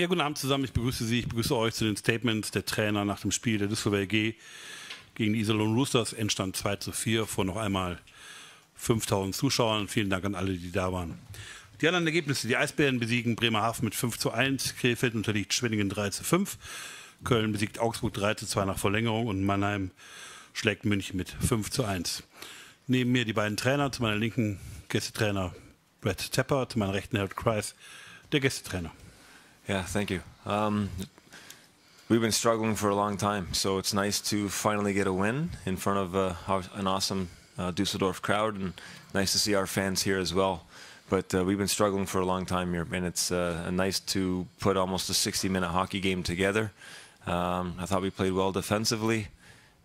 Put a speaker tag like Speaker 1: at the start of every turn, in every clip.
Speaker 1: Ja, guten Abend zusammen. Ich begrüße Sie, ich begrüße euch zu den Statements der Trainer nach dem Spiel der Düsseldorfer AG gegen die Iserlohn Roosters. Endstand 2 zu 4 vor noch einmal 5000 Zuschauern. Vielen Dank an alle, die da waren. Die anderen Ergebnisse. Die Eisbären besiegen Bremerhaven mit 5 zu 1. Krefeld unterliegt Schwenningen 3 zu 5. Köln besiegt Augsburg 3 zu 2 nach Verlängerung und Mannheim schlägt München mit 5 zu 1. Neben mir die beiden Trainer, zu meiner linken Gästetrainer Brett Tepper, zu meiner rechten Harold Kreis, der Gästetrainer.
Speaker 2: Yeah, thank you. Um, we've been struggling for a long time, so it's nice to finally get a win in front of uh, an awesome uh, Dusseldorf crowd, and nice to see our fans here as well. But uh, we've been struggling for a long time here, and it's uh, nice to put almost a 60-minute hockey game together. Um, I thought we played well defensively,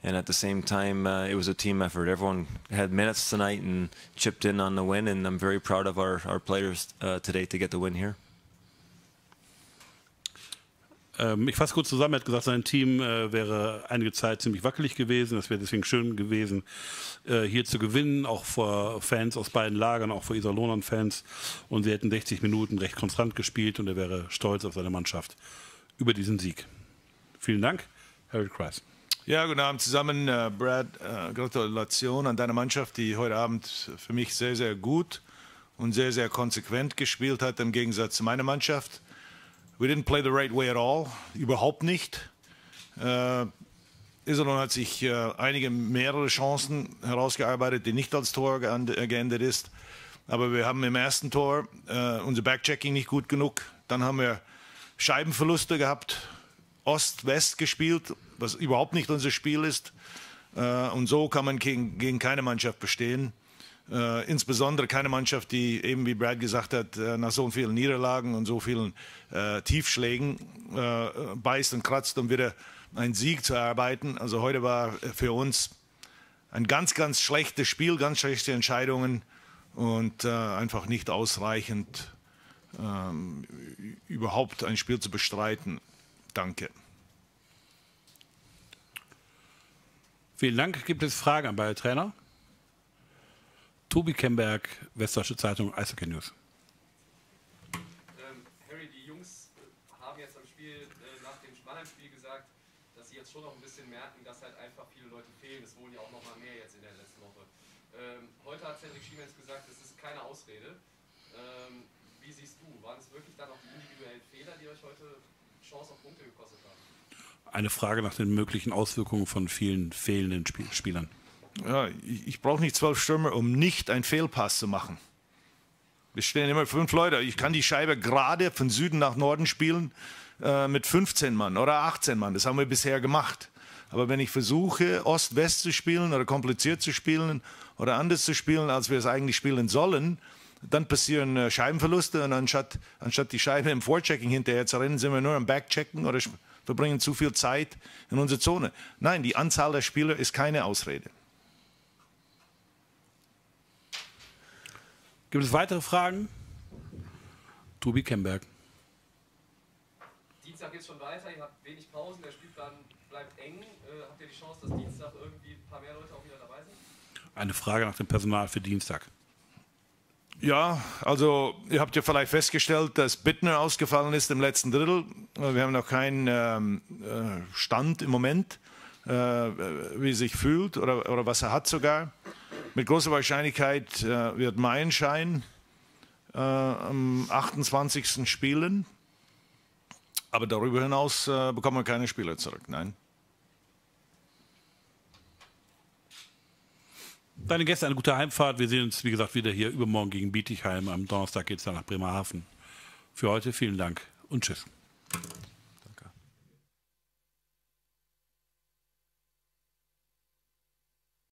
Speaker 2: and at the same time, uh, it was a team effort. Everyone had minutes tonight and chipped in on the win, and I'm very proud of our, our players uh, today to get the win here.
Speaker 1: Ähm, ich fasse kurz zusammen, er hat gesagt, sein Team äh, wäre einige Zeit ziemlich wackelig gewesen. Es wäre deswegen schön gewesen, äh, hier zu gewinnen, auch vor Fans aus beiden Lagern, auch vor Iserlohn-Fans. Und sie hätten 60 Minuten recht konstant gespielt und er wäre stolz auf seine Mannschaft über diesen Sieg. Vielen Dank, Harold Kreis.
Speaker 3: Ja, guten Abend zusammen. Uh, Brad, uh, Gratulation an deine Mannschaft, die heute Abend für mich sehr, sehr gut und sehr, sehr konsequent gespielt hat, im Gegensatz zu meiner Mannschaft. We didn't play the right way at all, überhaupt nicht. Äh, Iserlohn hat sich äh, einige mehrere Chancen herausgearbeitet, die nicht als Tor geendet ist. Aber wir haben im ersten Tor äh, unser Backchecking nicht gut genug. Dann haben wir Scheibenverluste gehabt, Ost-West gespielt, was überhaupt nicht unser Spiel ist. Äh, und so kann man gegen, gegen keine Mannschaft bestehen. Äh, insbesondere keine Mannschaft, die eben wie Brad gesagt hat, äh, nach so vielen Niederlagen und so vielen äh, Tiefschlägen äh, beißt und kratzt, um wieder einen Sieg zu erarbeiten. Also heute war für uns ein ganz, ganz schlechtes Spiel, ganz schlechte Entscheidungen und äh, einfach nicht ausreichend ähm, überhaupt ein Spiel zu bestreiten. Danke.
Speaker 1: Vielen Dank. Gibt es Fragen an beide Trainer? Tobi Kemberg, Westdeutsche Zeitung, Eishockey News.
Speaker 4: Ähm, Harry, die Jungs haben jetzt am Spiel, äh, nach dem Mannheim-Spiel gesagt, dass sie jetzt schon noch ein bisschen merken, dass halt einfach viele Leute fehlen. Es wurden ja auch noch mal mehr jetzt in der letzten Woche. Ähm, heute hat Cedric Schiemens gesagt, das ist keine Ausrede. Ähm, wie siehst du, waren es wirklich dann auch die individuellen Fehler, die euch heute Chance auf Punkte gekostet haben?
Speaker 1: Eine Frage nach den möglichen Auswirkungen von vielen fehlenden Spiel Spielern
Speaker 3: ja, ich, ich brauche nicht zwölf Stürmer, um nicht einen Fehlpass zu machen. Wir stehen immer fünf Leute. Ich kann die Scheibe gerade von Süden nach Norden spielen äh, mit 15 Mann oder 18 Mann. Das haben wir bisher gemacht. Aber wenn ich versuche, Ost-West zu spielen oder kompliziert zu spielen oder anders zu spielen, als wir es eigentlich spielen sollen, dann passieren äh, Scheibenverluste und anstatt, anstatt die Scheibe im Vorchecking hinterher zu rennen, sind wir nur am Backchecken oder verbringen zu viel Zeit in unserer Zone. Nein, die Anzahl der Spieler ist keine Ausrede.
Speaker 1: Gibt es weitere Fragen? Tobi Kemberg.
Speaker 4: Dienstag geht es schon weiter, ihr habt wenig Pausen, der Spielplan bleibt eng. Äh, habt ihr die Chance, dass Dienstag irgendwie ein paar mehr Leute auch wieder dabei sind?
Speaker 1: Eine Frage nach dem Personal für Dienstag.
Speaker 3: Ja, also ihr habt ja vielleicht festgestellt, dass Bittner ausgefallen ist im letzten Drittel. Wir haben noch keinen ähm, äh, Stand im Moment, äh, wie er sich fühlt oder, oder was er hat sogar. Mit großer Wahrscheinlichkeit äh, wird mein Schein äh, am 28. spielen. Aber darüber hinaus äh, bekommen wir keine Spieler zurück. Nein.
Speaker 1: Deine Gäste, eine gute Heimfahrt. Wir sehen uns, wie gesagt, wieder hier übermorgen gegen Bietigheim. Am Donnerstag geht es dann nach Bremerhaven. Für heute vielen Dank und tschüss.